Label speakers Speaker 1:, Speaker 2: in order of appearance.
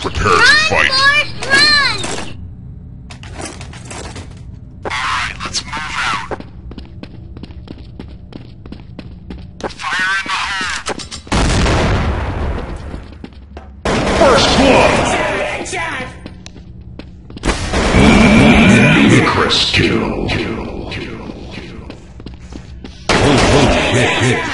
Speaker 1: Prepare to fight.
Speaker 2: Forrest, run!
Speaker 1: Alright, let's move out. Fire in the hole. First blood. Ludicrous kill. Kill. Kill. Kill. Fire